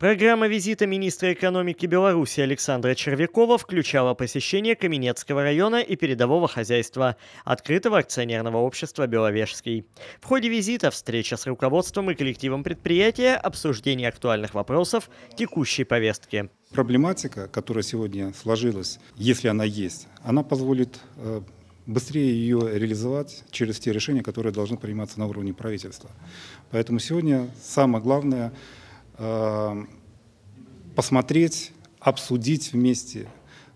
Программа визита министра экономики Беларуси Александра Червякова включала посещение Каменецкого района и передового хозяйства, открытого акционерного общества «Беловежский». В ходе визита встреча с руководством и коллективом предприятия, обсуждение актуальных вопросов текущей повестки. Проблематика, которая сегодня сложилась, если она есть, она позволит э, быстрее ее реализовать через те решения, которые должны приниматься на уровне правительства. Поэтому сегодня самое главное – посмотреть, обсудить вместе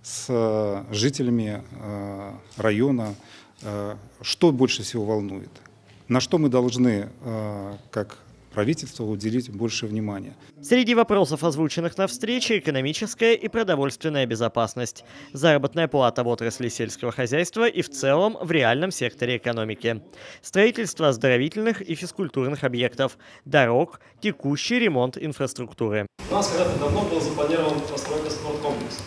с э, жителями э, района, что больше всего волнует, на что мы должны, как правительство уделить больше внимания. Среди вопросов, озвученных на встрече, экономическая и продовольственная безопасность, заработная плата в отрасли сельского хозяйства и в целом в реальном секторе экономики, строительство оздоровительных и физкультурных объектов, дорог, текущий ремонт инфраструктуры. У нас когда-то давно был запланирован постройка спорткомплекса.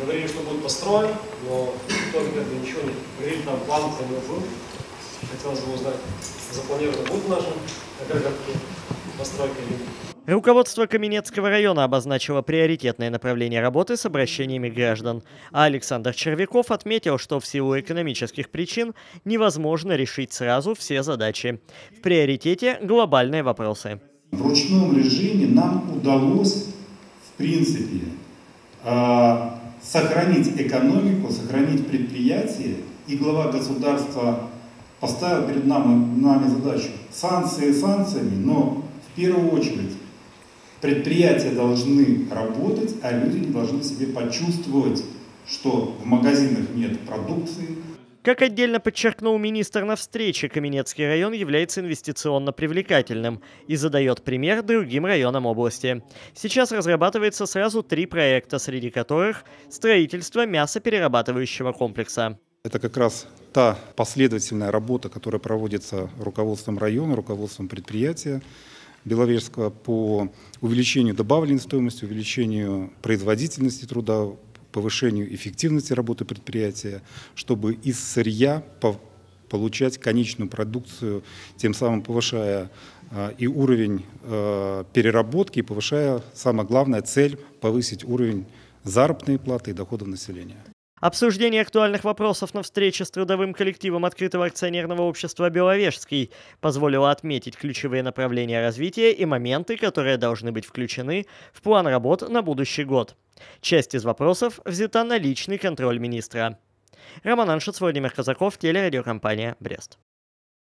Говорили, что будет построен, но в итоге ничего не говорили, там план по нему был. Хотелось бы узнать, запланировано будет нашим постройка Руководство Каменецкого района обозначило приоритетное направление работы с обращениями граждан, а Александр Червяков отметил, что в силу экономических причин невозможно решить сразу все задачи. В приоритете глобальные вопросы. В ручном режиме нам удалось, в принципе, а, сохранить экономику, сохранить предприятие, и глава государства поставил перед нами, нами задачу санкции санкциями, но в первую очередь предприятия должны работать, а люди не должны себе почувствовать, что в магазинах нет продукции. Как отдельно подчеркнул министр на встрече, Каменецкий район является инвестиционно привлекательным и задает пример другим районам области. Сейчас разрабатывается сразу три проекта, среди которых строительство мясоперерабатывающего комплекса. Это как раз та последовательная работа, которая проводится руководством района, руководством предприятия Беловежского по увеличению добавленной стоимости, увеличению производительности труда, повышению эффективности работы предприятия, чтобы из сырья получать конечную продукцию, тем самым повышая а, и уровень а, переработки, и повышая, самое главное, цель повысить уровень заработной платы и доходов населения. Обсуждение актуальных вопросов на встрече с трудовым коллективом открытого акционерного общества «Беловежский» позволило отметить ключевые направления развития и моменты, которые должны быть включены в план работ на будущий год. Часть из вопросов взята на личный контроль министра. Роман Аншиц, Владимир Казаков, телерадиокомпания «Брест».